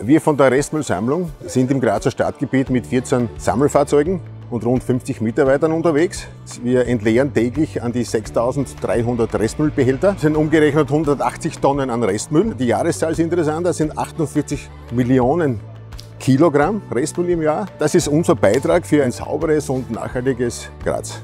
Wir von der Restmüllsammlung sind im Grazer Stadtgebiet mit 14 Sammelfahrzeugen und rund 50 Mitarbeitern unterwegs. Wir entleeren täglich an die 6300 Restmüllbehälter. Das sind umgerechnet 180 Tonnen an Restmüll. Die Jahreszahl ist interessant, das sind 48 Millionen Kilogramm Restmüll im Jahr. Das ist unser Beitrag für ein sauberes und nachhaltiges Graz.